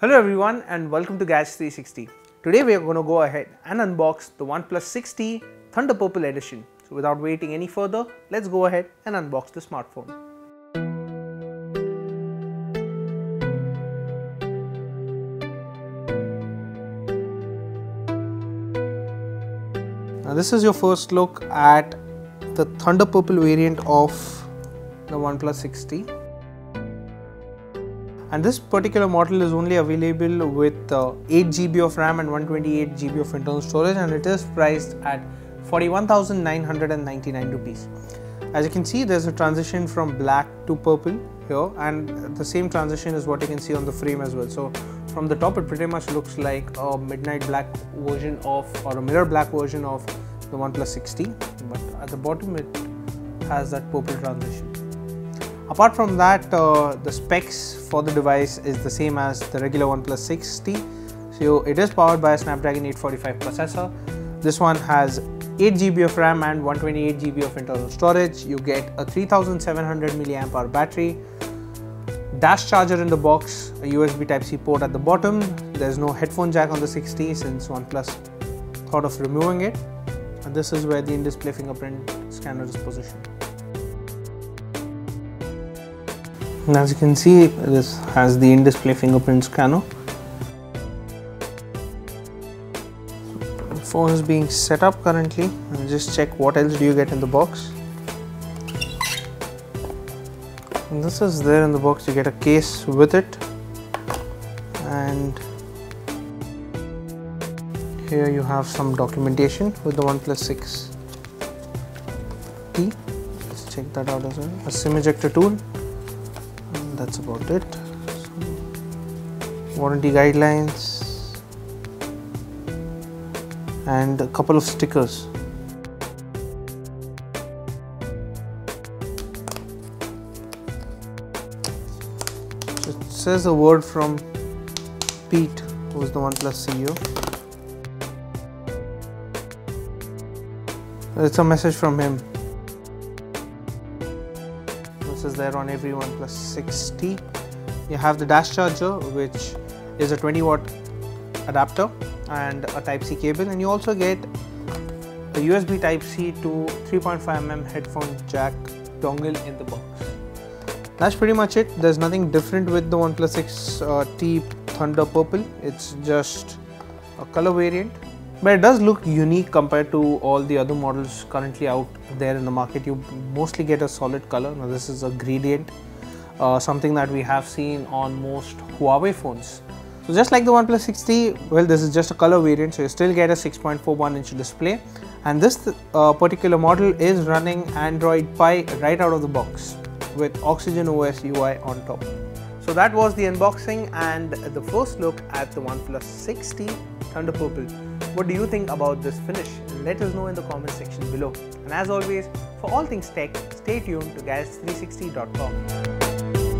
Hello everyone and welcome to Gadgets 360. Today we are going to go ahead and unbox the OnePlus 6T Thunder Purple Edition. So without waiting any further, let's go ahead and unbox the smartphone. Now this is your first look at the Thunder Purple variant of the OnePlus 6T and this particular model is only available with uh, 8 GB of RAM and 128 GB of internal storage and it is priced at 41,999 rupees. As you can see there's a transition from black to purple here and the same transition is what you can see on the frame as well. So from the top it pretty much looks like a midnight black version of or a mirror black version of the OnePlus 6T but at the bottom it has that purple transition. Apart from that, uh, the specs for the device is the same as the regular OnePlus 6T. So it is powered by a Snapdragon 845 processor. This one has 8 GB of RAM and 128 GB of internal storage. You get a 3700 mAh battery, dash charger in the box, a USB Type-C port at the bottom. There's no headphone jack on the 6T since OnePlus thought of removing it. And this is where the in-display fingerprint scanner is positioned. And as you can see this has the in-display fingerprint scanner. Phone is being set up currently. Just check what else do you get in the box. And this is there in the box. You get a case with it. And here you have some documentation with the OnePlus 6T let's check that out as well. A sim ejector tool that's about it. Warranty guidelines and a couple of stickers. It says a word from Pete who is the OnePlus CEO it's a message from him is there on every OnePlus 6T. You have the dash charger which is a 20 watt adapter and a Type-C cable and you also get a USB Type-C to 3.5mm headphone jack dongle in the box. That's pretty much it. There's nothing different with the OnePlus 6T uh, Thunder Purple. It's just a color variant but it does look unique compared to all the other models currently out there in the market. You mostly get a solid color. Now this is a gradient uh, something that we have seen on most Huawei phones. So just like the OnePlus 6T well this is just a color variant so you still get a 6.41 inch display. And this uh, particular model is running Android Pie right out of the box with Oxygen OS UI on top. So that was the unboxing and the first look at the OnePlus 6T Thunder Purple. What do you think about this finish? Let us know in the comment section below. And as always, for all things tech, stay tuned to gadgets360.com.